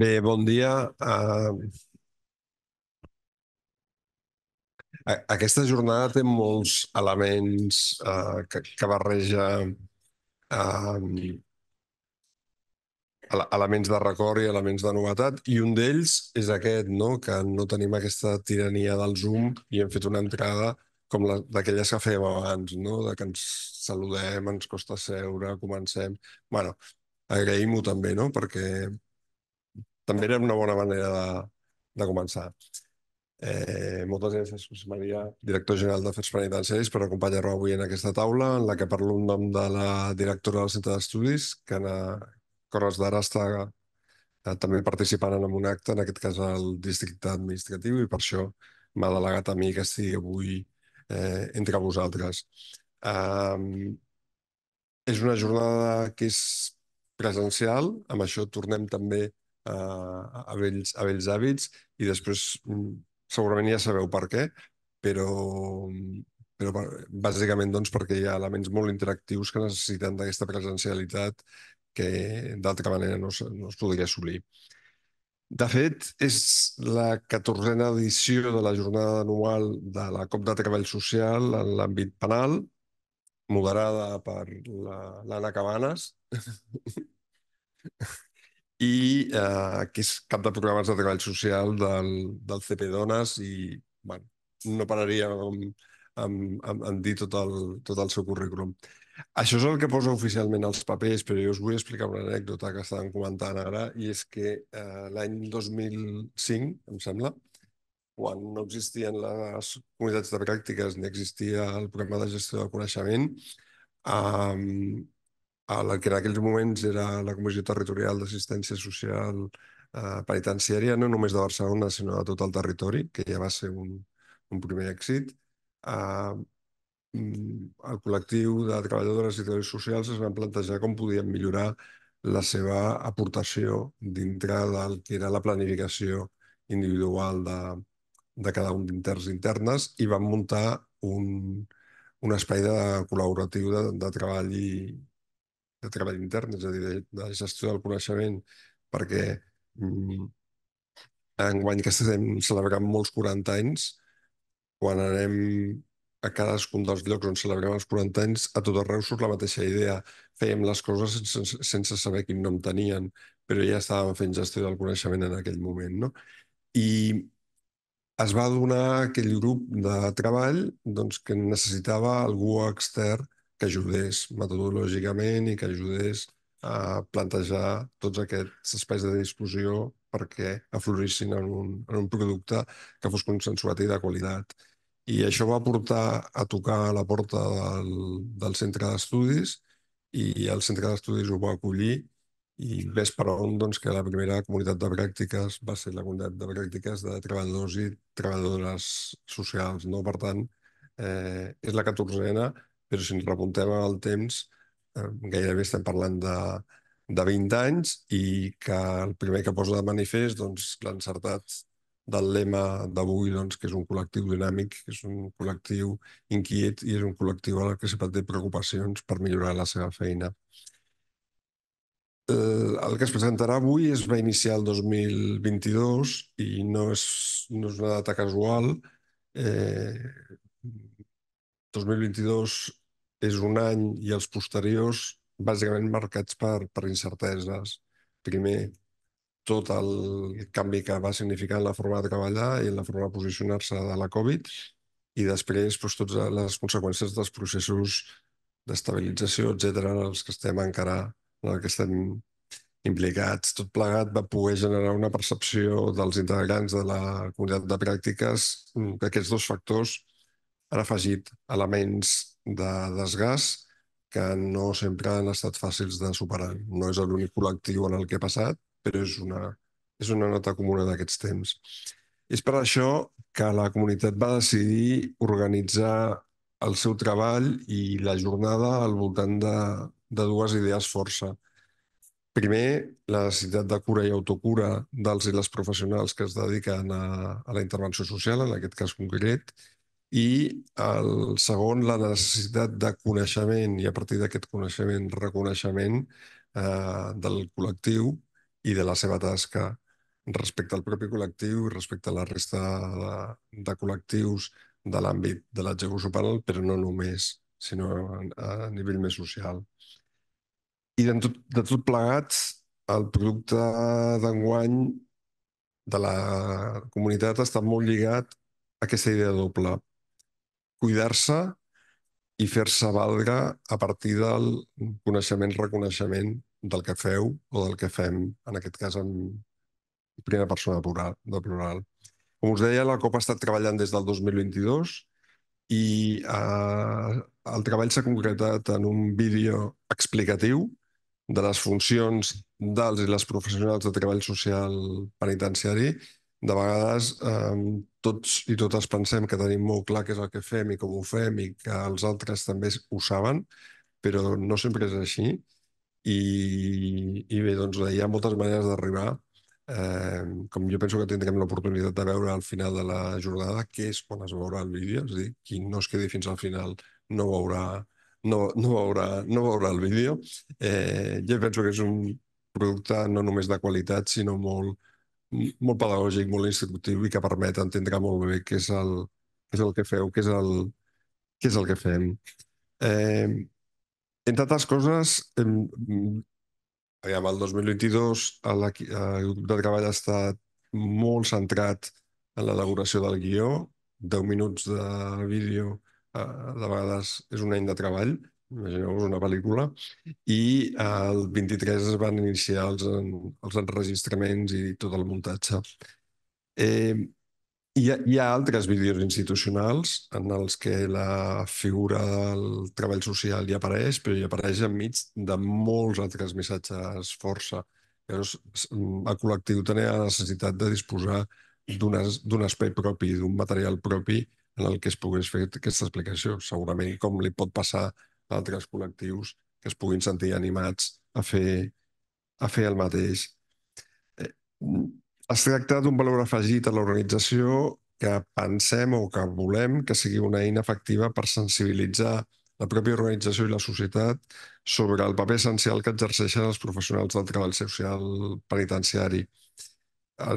Bé, bon dia. Uh, aquesta jornada té molts elements uh, que, que barreja uh, elements de record i elements de novetat, i un d'ells és aquest, no? que no tenim aquesta tirania del Zoom i hem fet una entrada com d'aquelles que fèiem abans, no? de que ens saludem, ens costa seure, comencem... bueno, agraïm-ho també, no? perquè també era una bona manera de, de començar. Eh, moltes gràcies, José Maria, director general d'Afers Penitenciaris, per acompanyar-me avui en aquesta taula, en la que parlo en nom de la directora del Centre d'Estudis, que a Corres d'Ara està eh, també participant en un acte, en aquest cas al districte administratiu, i per això m'ha delegat a mi que estigui avui eh, entre vosaltres. Eh, és una jornada que és presencial, amb això tornem també a, vells, a vells hàbits i després mm, segurament ja sabeu per què, però, però bàsicament doncs, perquè hi ha elements molt interactius que necessiten d'aquesta presencialitat que d'altra manera no, no es podria assolir. De fet, és la catorzena edició de la jornada anual de la COP de Treball Social en l'àmbit penal, moderada per l'Anna Cabanes, i eh, que és cap de programes de treball social del, del CP Dones i bueno, no pararia amb, amb, amb, amb dir tot el, tot el seu currículum. Això és el que posa oficialment als papers, però jo us vull explicar una anècdota que estàvem comentant ara, i és que eh, l'any 2005, em sembla, quan no existien les comunitats de pràctiques ni existia el programa de gestió del coneixement, eh, la que en aquells moments era la Comissió Territorial d'Assistència Social eh, Penitenciària, no només de Barcelona, sinó de tot el territori, que ja va ser un, un primer èxit. Eh, mm, el col·lectiu de treballadores i treballadors socials es van plantejar com podien millorar la seva aportació dintre del que era la planificació individual de, de cada un d'interns i internes i van muntar un, un espai de col·laboratiu de, de treball i, de treball intern, és a dir, de, de gestió del coneixement, perquè mm, enguany que estem celebrant molts 40 anys, quan anem a cadascun dels llocs on celebrem els 40 anys, a tot arreu surt la mateixa idea. Fèiem les coses sense, sense saber quin nom tenien, però ja estàvem fent gestió del coneixement en aquell moment. No? I es va donar aquell grup de treball doncs, que necessitava algú extern que ajudés metodològicament i que ajudés a plantejar tots aquests espais de discussió perquè aflorissin en un, en un producte que fos consensuat i de qualitat. I això va portar a tocar a la porta del, del centre d'estudis i el centre d'estudis ho va acollir i ves per on doncs, que la primera comunitat de pràctiques va ser la comunitat de pràctiques de treballadors i treballadores socials. No? Per tant, eh, és la catorzena però si ens repuntem al temps, eh, gairebé estem parlant de, de 20 anys i que el primer que posa de manifest doncs, l'encertat del lema d'avui, doncs, que és un col·lectiu dinàmic, que és un col·lectiu inquiet i és un col·lectiu al que sempre té preocupacions per millorar la seva feina. El, el que es presentarà avui es va iniciar el 2022 i no és, no és una data casual. Eh, 2022 és un any i els posteriors bàsicament marcats per, per incerteses. Primer, tot el canvi que va significar en la forma de treballar i en la forma de posicionar-se de la Covid i després doncs, totes les conseqüències dels processos d'estabilització, etc en els que estem encara, en els que estem implicats. Tot plegat va poder generar una percepció dels integrants de la comunitat de pràctiques que aquests dos factors han afegit elements de desgast que no sempre han estat fàcils de superar. No és l'únic col·lectiu en el que ha passat, però és una, és una nota comuna d'aquests temps. És per això que la comunitat va decidir organitzar el seu treball i la jornada al voltant de, de dues idees força. Primer, la necessitat de cura i autocura dels i les professionals que es dediquen a, a la intervenció social, en aquest cas concret, i el segon, la necessitat de coneixement i a partir d'aquest coneixement, reconeixement eh, del col·lectiu i de la seva tasca respecte al propi col·lectiu i respecte a la resta de, de col·lectius de l'àmbit de l'execució penal, però no només, sinó a, a nivell més social. I de tot, de tot plegat, el producte d'enguany de la comunitat està molt lligat a aquesta idea doble. Cuidar-se i fer-se valdre a partir del coneixement-reconeixement del que feu o del que fem, en aquest cas en primera persona plural, de plural. Com us deia, la COP ha estat treballant des del 2022 i eh, el treball s'ha concretat en un vídeo explicatiu de les funcions dels i les professionals de treball social penitenciari. De vegades eh, tots i totes pensem que tenim molt clar què és el que fem i com ho fem i que els altres també ho saben, però no sempre és així. I, i bé, doncs hi ha moltes maneres d'arribar Eh, com jo penso que tindrem l'oportunitat de veure al final de la jornada, que és quan es veurà el vídeo, és a dir, qui no es quedi fins al final no veurà, no, no veurà, no veurà el vídeo. Eh, jo penso que és un producte no només de qualitat, sinó molt, molt pedagògic, molt instructiu i que permet entendre molt bé què és el, què és el que feu, què és el, què és el que fem. Eh, entre altres coses, eh, Aviam, el 2022 el, el grup de treball ha estat molt centrat en l'elaboració del guió. 10 minuts de vídeo eh, de vegades és un any de treball, imagineu-vos una pel·lícula, i el 23 es van iniciar els, els enregistraments i tot el muntatge. Eh, hi ha, hi ha altres vídeos institucionals en els que la figura del treball social hi apareix, però hi apareix enmig de molts altres missatges força. Llavors, el col·lectiu tenia la necessitat de disposar d'un espai propi, d'un material propi en el que es pogués fer aquesta explicació. Segurament com li pot passar altres col·lectius que es puguin sentir animats a fer, a fer el mateix. Eh, es tracta d'un valor afegit a l'organització que pensem o que volem que sigui una eina efectiva per sensibilitzar la pròpia organització i la societat sobre el paper essencial que exerceixen els professionals del treball social penitenciari.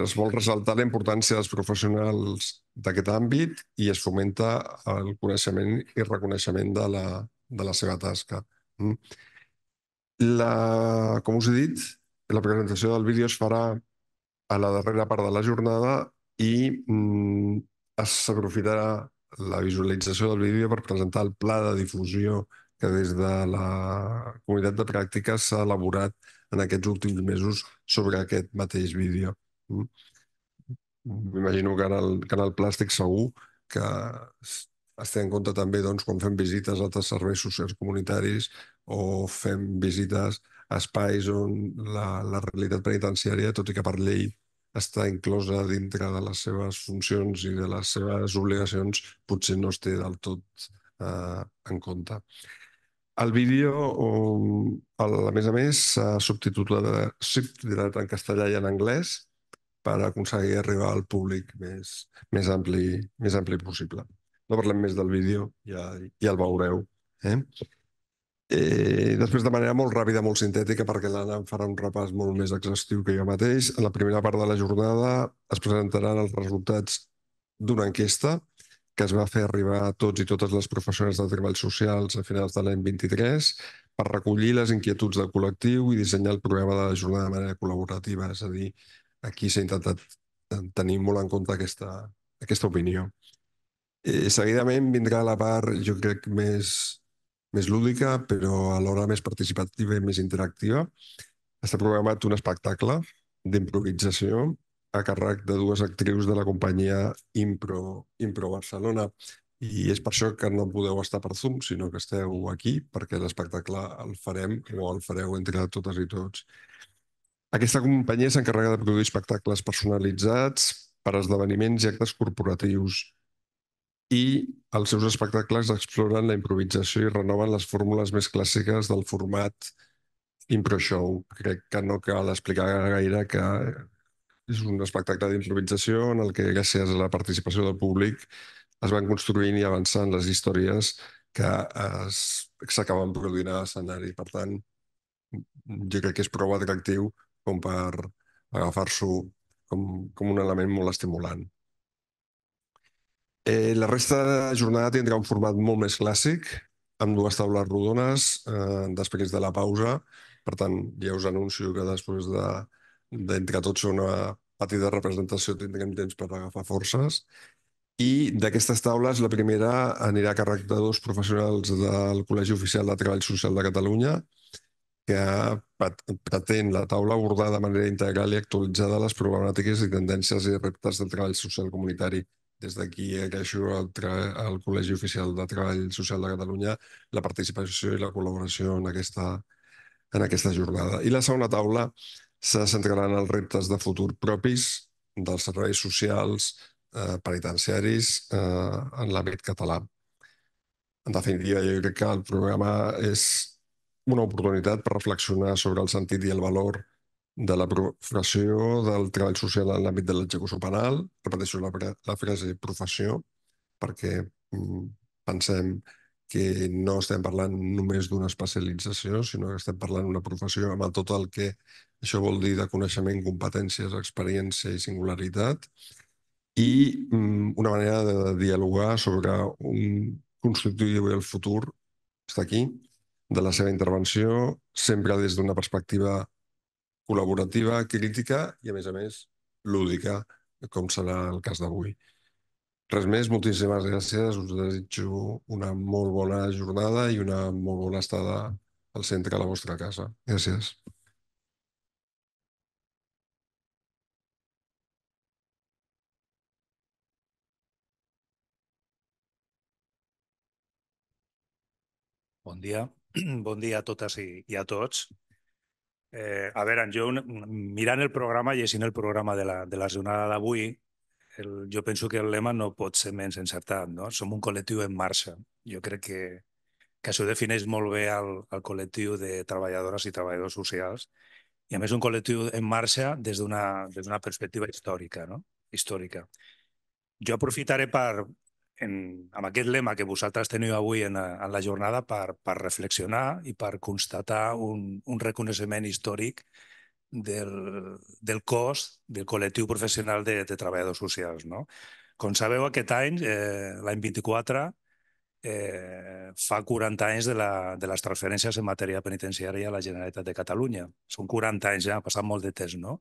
Es vol ressaltar la importància dels professionals d'aquest àmbit i es fomenta el coneixement i reconeixement de la, de la seva tasca. Mm. La, com us he dit, la presentació del vídeo es farà a la darrera part de la jornada i mm, s'aprofitarà la visualització del vídeo per presentar el pla de difusió que des de la comunitat de pràctiques s'ha elaborat en aquests últims mesos sobre aquest mateix vídeo. Mm. M'imagino que, en el, el plàstic segur que es té en compte també doncs, quan fem visites a altres serveis socials comunitaris o fem visites a espais on la, la realitat penitenciària, tot i que per llei està inclosa dintre de les seves funcions i de les seves obligacions, potser no es té del tot eh, en compte. El vídeo, um, a més a més, s'ha subtitulat, subtitulat en castellà i en anglès per aconseguir arribar al públic més, més, ampli, més ampli possible. No parlem més del vídeo, ja, ja el veureu. Eh? Eh, després, de manera molt ràpida, molt sintètica, perquè l'Anna em farà un repàs molt més exhaustiu que jo mateix, en la primera part de la jornada es presentaran els resultats d'una enquesta que es va fer arribar a tots i totes les professionals de treball socials a finals de l'any 23 per recollir les inquietuds del col·lectiu i dissenyar el programa de la jornada de manera col·laborativa. És a dir, aquí s'ha intentat tenir molt en compte aquesta, aquesta opinió. Eh, seguidament vindrà la part, jo crec, més, més lúdica, però alhora més participativa i més interactiva. Està programat un espectacle d'improvisació a càrrec de dues actrius de la companyia Impro, Impro Barcelona. I és per això que no podeu estar per Zoom, sinó que esteu aquí, perquè l'espectacle el farem o el fareu entre totes i tots. Aquesta companyia s'encarrega de produir espectacles personalitzats per a esdeveniments i actes corporatius i els seus espectacles exploren la improvisació i renoven les fórmules més clàssiques del format impro show. Crec que no cal explicar gaire que és un espectacle d'improvisació en el que gràcies a la participació del públic es van construint i avançant les històries que s'acaben produint a l'escenari. Per tant, jo crec que és prou atractiu com per agafar-s'ho com, com un element molt estimulant. Eh, la resta de jornada tindrà un format molt més clàssic, amb dues taules rodones eh, després de la pausa. Per tant, ja us anuncio que després d'entre de, tots una petita representació tindrem temps per agafar forces. I d'aquestes taules, la primera anirà a càrrec de dos professionals del Col·legi Oficial de Treball Social de Catalunya, que pretén la taula abordar de manera integral i actualitzada les problemàtiques i tendències i reptes del treball social comunitari des d'aquí agraeixo al, al Col·legi Oficial de Treball Social de Catalunya la participació i la col·laboració en aquesta, en aquesta jornada. I la segona taula se centrarà en els reptes de futur propis dels serveis socials eh, penitenciaris eh, en l'àmbit català. En definitiva, jo crec que el programa és una oportunitat per reflexionar sobre el sentit i el valor de la professió del treball social en l'àmbit de l'execució penal. Repeteixo la, la frase professió, perquè mm, pensem que no estem parlant només d'una especialització, sinó que estem parlant d'una professió amb tot el que això vol dir de coneixement, competències, experiència i singularitat, i mm, una manera de dialogar sobre un constituir el futur, està aquí, de la seva intervenció, sempre des d'una perspectiva col·laborativa, crítica i, a més a més, lúdica, com serà el cas d'avui. Res més, moltíssimes gràcies. Us desitjo una molt bona jornada i una molt bona estada al centre de la vostra casa. Gràcies. Bon dia. Bon dia a totes i, i a tots. Eh, a veure, jo mirant el programa, llegint el programa de la, de la jornada d'avui, jo penso que el lema no pot ser menys encertat. No? Som un col·lectiu en marxa. Jo crec que, que això defineix molt bé el, el col·lectiu de treballadores i treballadors socials i a més un col·lectiu en marxa des d'una perspectiva històrica. No? històrica. Jo aprofitaré per, en, amb aquest lema que vosaltres teniu avui en, en la jornada per, per reflexionar i per constatar un, un reconeixement històric del, del cos del col·lectiu professional de, de treballadors socials. No? Com sabeu, aquest any, eh, l'any 24, eh, fa 40 anys de, la, de les transferències en matèria penitenciària a la Generalitat de Catalunya. Són 40 anys ja, ha passat molt de temps, no?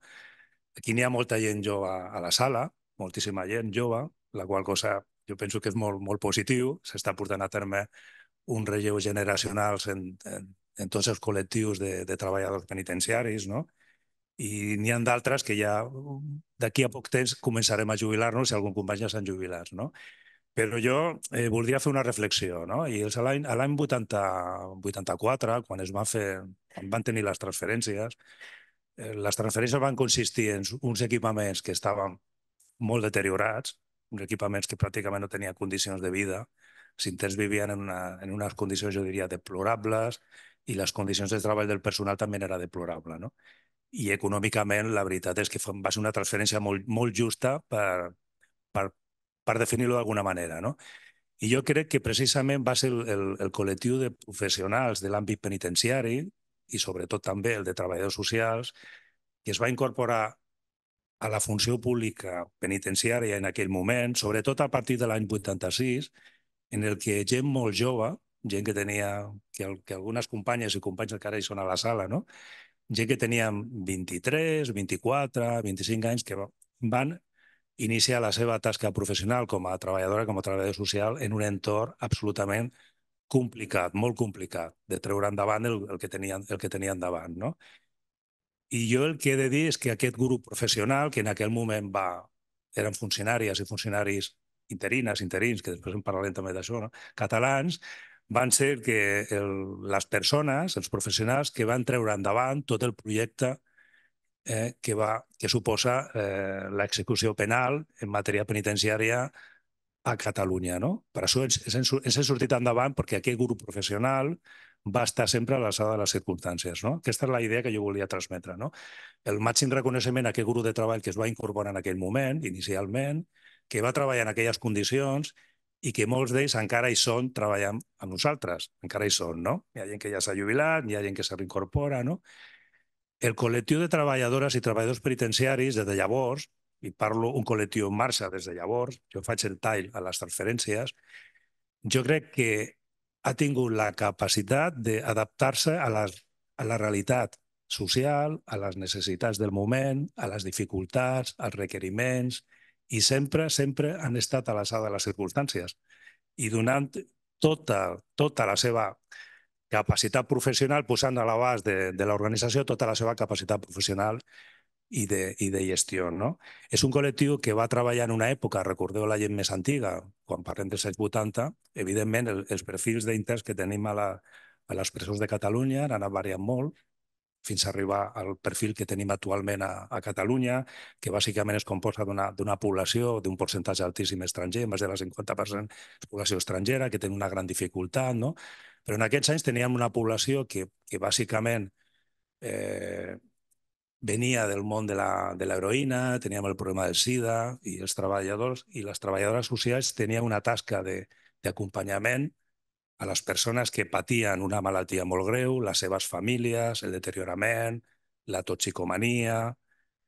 Aquí n'hi ha molta gent jove a la sala, moltíssima gent jove, la qual cosa jo penso que és molt, molt positiu. S'està portant a terme un relleu generacional en, en, en tots els col·lectius de, de treballadors penitenciaris, no? I n'hi ha d'altres que ja d'aquí a poc temps començarem a jubilar-nos si algun company ja s'han jubilat, no? Però jo eh, voldria fer una reflexió, no? I l'any 84, quan es va fer, quan van tenir les transferències, eh, les transferències van consistir en uns equipaments que estaven molt deteriorats, uns equipaments que pràcticament no tenien condicions de vida. Els interns vivien en, una, en unes condicions, jo diria, deplorables i les condicions de treball del personal també era deplorable. No? I econòmicament la veritat és que va ser una transferència molt, molt justa per, per, per definir-ho d'alguna manera. No? I jo crec que precisament va ser el, el, el col·lectiu de professionals de l'àmbit penitenciari i sobretot també el de treballadors socials que es va incorporar a la funció pública penitenciària en aquell moment, sobretot a partir de l'any 86, en el que gent molt jove, gent que tenia, que, que algunes companyes i companys encara hi són a la sala, no? gent que tenien 23, 24, 25 anys, que van iniciar la seva tasca professional com a treballadora, com a treballador social, en un entorn absolutament complicat, molt complicat, de treure endavant el, el, que, tenien, el que tenien davant. No? I jo el que he de dir és que aquest grup professional, que en aquell moment va, eren funcionàries i funcionaris interines, interins, que després en parlarem també d'això, no? catalans, van ser que el, les persones, els professionals, que van treure endavant tot el projecte eh, que, va, que suposa eh, l'execució penal en matèria penitenciària a Catalunya. No? Per això ens, ens, ens hem sortit endavant perquè aquest grup professional va estar sempre a l'alçada de les circumstàncies. No? Aquesta és la idea que jo volia transmetre. No? El màxim reconeixement a aquest grup de treball que es va incorporar en aquell moment, inicialment, que va treballar en aquelles condicions i que molts d'ells encara hi són treballant amb nosaltres, encara hi són, no? Hi ha gent que ja s'ha jubilat, hi ha gent que se reincorpora, no? el col·lectiu de treballadores i treballadors penitenciaris des de llavors, i parlo un col·lectiu en marxa des de llavors, jo faig el tall a les transferències, jo crec que ha tingut la capacitat d'adaptar-se a, les, a la realitat social, a les necessitats del moment, a les dificultats, als requeriments, i sempre, sempre han estat a l'alçada de les circumstàncies. I donant tota, tota la seva capacitat professional, posant a l'abast de, de l'organització tota la seva capacitat professional i de, i de gestió. No? És un col·lectiu que va treballar en una època, recordeu la gent més antiga, quan parlem dels anys 80, evidentment el, els perfils d'interns que tenim a, la, a les presons de Catalunya han anat variant molt, fins a arribar al perfil que tenim actualment a, a Catalunya, que bàsicament es composa d'una població d'un percentatge altíssim estranger, més del 50% és població estrangera, que té una gran dificultat, no? Però en aquests anys teníem una població que, que bàsicament eh, venia del món de l'heroïna, teníem el problema del SIDA, i els treballadors i les treballadores socials tenien una tasca d'acompanyament a les persones que patien una malaltia molt greu, les seves famílies, el deteriorament, la toxicomania,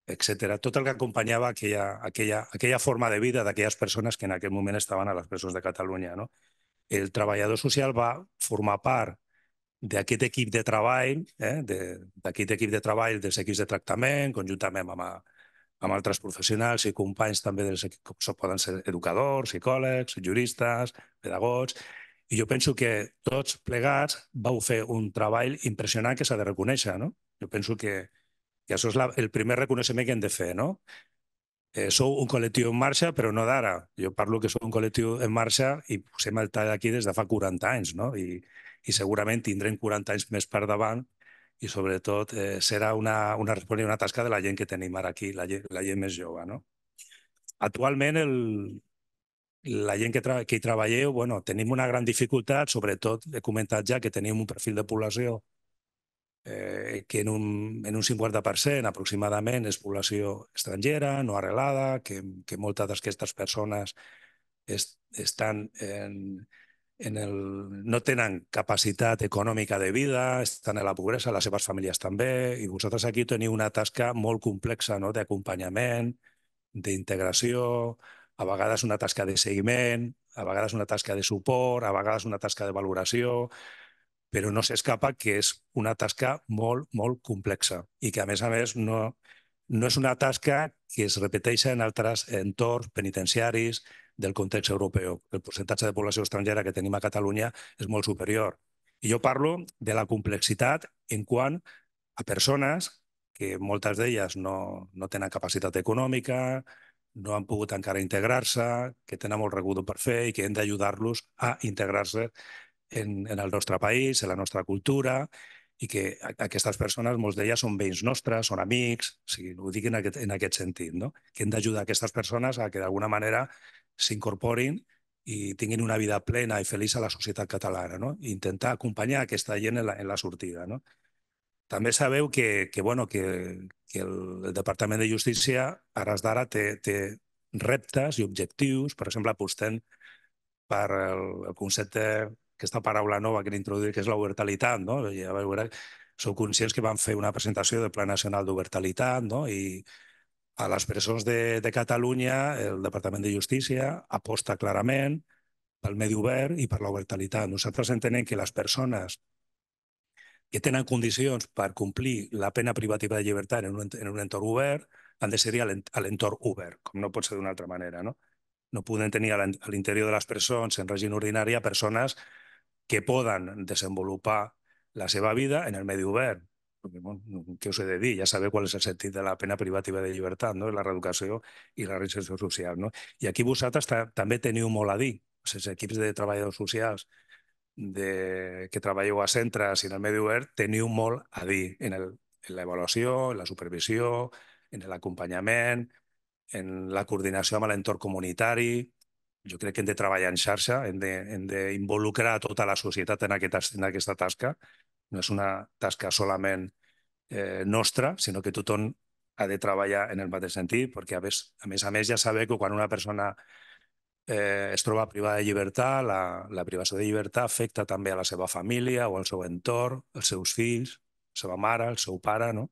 etc. Tot el que acompanyava aquella, aquella, aquella forma de vida d'aquelles persones que en aquell moment estaven a les presons de Catalunya. No? El treballador social va formar part d'aquest equip de treball, eh, d'aquest equip de treball dels equips de tractament, conjuntament amb, amb altres professionals i companys també dels equips, com poden ser educadors, psicòlegs, juristes, pedagogs, i jo penso que tots plegats vau fer un treball impressionant que s'ha de reconèixer. No? Jo penso que, que això és la, el primer reconeixement que hem de fer. No? Eh, sou un col·lectiu en marxa, però no d'ara. Jo parlo que sou un col·lectiu en marxa i posem el tall aquí des de fa 40 anys, no? I, i segurament tindrem 40 anys més per davant i sobretot eh, serà una, una, una tasca de la gent que tenim ara aquí, la gent, la gent més jove. No? Actualment el, la gent que, que hi treballeu, bueno, tenim una gran dificultat, sobretot he comentat ja que tenim un perfil de població eh, que en un, en un 50% aproximadament és població estrangera, no arrelada, que, que moltes d'aquestes persones est, estan en, en el, no tenen capacitat econòmica de vida, estan en la pobresa, les seves famílies també, i vosaltres aquí teniu una tasca molt complexa no? d'acompanyament, d'integració, a vegades una tasca de seguiment, a vegades una tasca de suport, a vegades una tasca de valoració, però no s'escapa que és una tasca molt, molt complexa i que, a més a més, no, no és una tasca que es repeteix en altres entorns penitenciaris del context europeu. El percentatge de població estrangera que tenim a Catalunya és molt superior. I jo parlo de la complexitat en quant a persones que moltes d'elles no, no tenen capacitat econòmica, no han pogut encara integrar-se, que tenen molt regut per fer i que hem d'ajudar-los a integrar-se en, en el nostre país, en la nostra cultura, i que aquestes persones, molts d'elles són veïns nostres, són amics, o sigui, ho dic en aquest, en aquest sentit, no? que hem d'ajudar aquestes persones a que d'alguna manera s'incorporin i tinguin una vida plena i feliç a la societat catalana, no? I intentar acompanyar aquesta gent en la, en la sortida. No? També sabeu que, que, bueno, que, que el, Departament de Justícia ara d'ara té, té reptes i objectius, per exemple, apostem per el concepte, aquesta paraula nova que hem introduït, que és l'obertalitat. No? A veure, sou conscients que van fer una presentació del Pla Nacional d'Obertalitat no? i a les presons de, de Catalunya el Departament de Justícia aposta clarament pel medi obert i per l'obertalitat. Nosaltres entenem que les persones que tenen condicions per complir la pena privativa de llibertat en un, en un entorn obert han de ser a l'entorn obert, com no pot ser d'una altra manera. No, no poden tenir a l'interior de les presons en règim ordinari persones que poden desenvolupar la seva vida en el medi obert. Perquè, bueno, què us he de dir? Ja sabeu qual és el sentit de la pena privativa de llibertat, no? la reeducació i la reinserció social. No? I aquí vosaltres també teniu molt a dir. Els equips de treballadors socials de, que treballeu a centres i en el medi obert, teniu molt a dir en l'avaluació, en la supervisió, en l'acompanyament, en la coordinació amb l'entorn comunitari. Jo crec que hem de treballar en xarxa, hem d'involucrar tota la societat en aquesta, en aquesta tasca. No és una tasca solament eh, nostra, sinó que tothom ha de treballar en el mateix sentit, perquè a més a més, a més ja sabeu que quan una persona eh, es troba privada de llibertat, la, la privació de llibertat afecta també a la seva família o al seu entorn, els seus fills, la seva mare, el seu pare, no?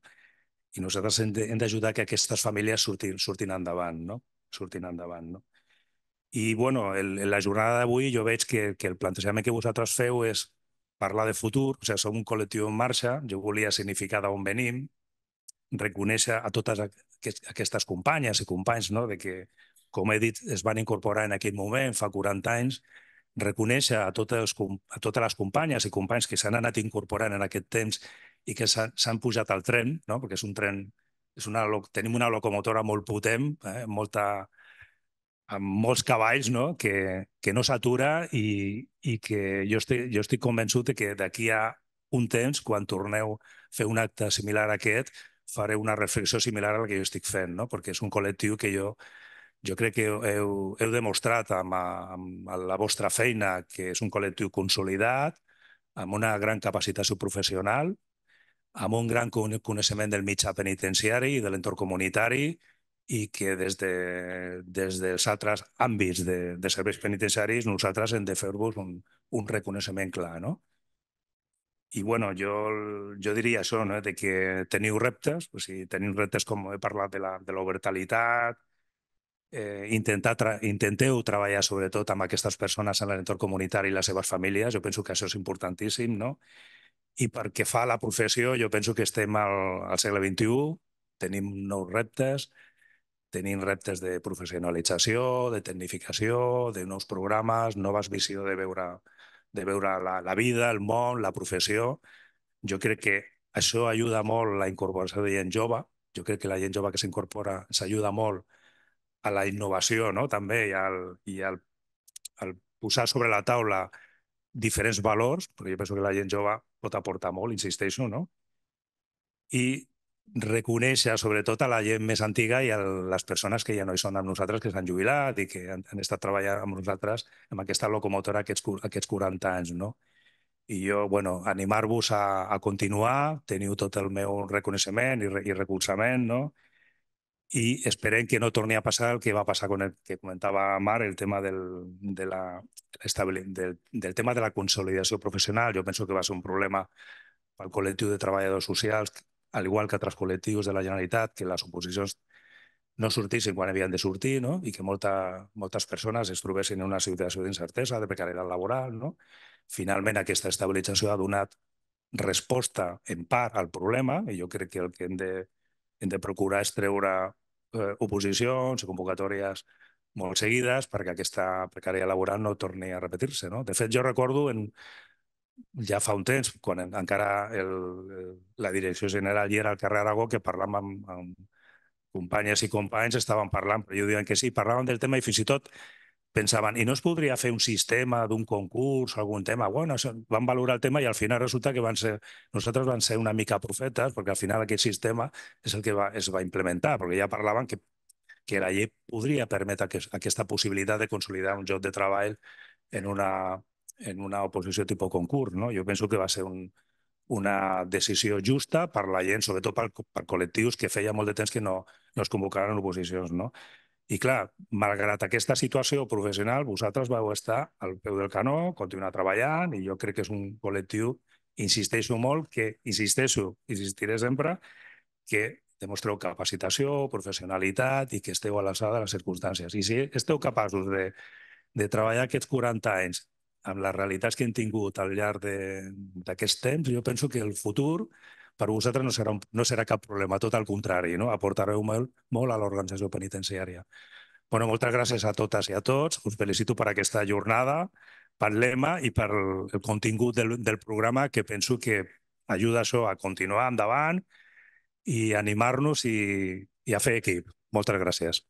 i nosaltres hem d'ajudar que aquestes famílies surtin, surtin endavant, no? Surtin endavant, no? I, bueno, el, la jornada d'avui jo veig que, que el plantejament que vosaltres feu és parlar de futur, o sigui, som un col·lectiu en marxa, jo volia significar d'on venim, reconèixer a totes aquestes companyes i companys no? de que, com he dit, es van incorporar en aquell moment, fa 40 anys, reconèixer a totes, a totes les companyes i companys que s'han anat incorporant en aquest temps i que s'han pujat al tren, no? perquè és un tren, és una, tenim una locomotora molt potent, eh? molta, amb molts cavalls no? que, que no s'atura i, i que jo estic, jo estic convençut que d'aquí a un temps, quan torneu a fer un acte similar a aquest, faré una reflexió similar a la que jo estic fent, no? perquè és un col·lectiu que jo jo crec que heu, heu demostrat amb, amb la vostra feina que és un col·lectiu consolidat, amb una gran capacitació professional, amb un gran coneixement del mitjà penitenciari i de l'entorn comunitari i que des, de, des dels altres àmbits de, de serveis penitenciaris nosaltres hem de fer-vos un, un reconeixement clar. No? I bueno, jo, jo diria això, no? de que teniu reptes, o sigui, teniu reptes com he parlat de l'obertalitat, eh, intentar intenteu treballar sobretot amb aquestes persones en l'entorn comunitari i les seves famílies. Jo penso que això és importantíssim, no? I perquè fa la professió, jo penso que estem al, al segle XXI, tenim nous reptes, tenim reptes de professionalització, de tecnificació, de nous programes, noves visió de veure, de veure la, la vida, el món, la professió. Jo crec que això ajuda molt la incorporació de gent jove. Jo crec que la gent jove que s'incorpora s'ajuda molt a la innovació no? també i, al, i al, al posar sobre la taula diferents valors, perquè jo penso que la gent jove pot aportar molt, insisteixo, no? i reconèixer sobretot a la gent més antiga i a les persones que ja no hi són amb nosaltres, que s'han jubilat i que han, han estat treballant amb nosaltres amb aquesta locomotora aquests, aquests 40 anys. No? I jo, bueno, animar-vos a, a continuar, teniu tot el meu reconeixement i, i recolzament, no? i esperem que no torni a passar el que va passar con el que comentava Mar, el tema del, de la, del, del tema de la consolidació professional. Jo penso que va ser un problema pel col·lectiu de treballadors socials, al igual que altres col·lectius de la Generalitat, que les oposicions no sortissin quan havien de sortir no? i que molta, moltes persones es trobessin en una situació d'incertesa, de precarietat laboral. No? Finalment, aquesta estabilització ha donat resposta en part al problema i jo crec que el que hem de, hem de procurar és treure eh, oposicions i convocatòries molt seguides perquè aquesta precària laboral no torni a repetir-se. No? De fet, jo recordo en, ja fa un temps, quan encara el, la direcció general hi era al carrer Aragó, que parlàvem amb, amb companyes i companys, estaven parlant, però jo diuen que sí, parlàvem del tema i fins i tot pensaven, i no es podria fer un sistema d'un concurs algun tema? Bueno, van valorar el tema i al final resulta que van ser, nosaltres van ser una mica profetes, perquè al final aquest sistema és el que va, es va implementar, perquè ja parlaven que, que la llei podria permetre que, aquesta possibilitat de consolidar un joc de treball en una, en una oposició tipus concurs. No? Jo penso que va ser un, una decisió justa per la gent, sobretot per, per col·lectius que feia molt de temps que no, no es convocaven oposicions. No? I clar, malgrat aquesta situació professional, vosaltres vau estar al peu del canó, continuar treballant, i jo crec que és un col·lectiu, insisteixo molt, que insisteixo, insistiré sempre, que demostreu capacitació, professionalitat i que esteu a l'alçada de les circumstàncies. I si esteu capaços de, de treballar aquests 40 anys amb les realitats que hem tingut al llarg d'aquest temps, jo penso que el futur per vosaltres no serà, un, no serà cap problema, tot el contrari, no? aportareu molt, molt a l'organització penitenciària. Bueno, moltes gràcies a totes i a tots. Us felicito per aquesta jornada, per lema i per el contingut del, del programa que penso que ajuda això a continuar endavant i animar-nos i, i a fer equip. Moltes gràcies.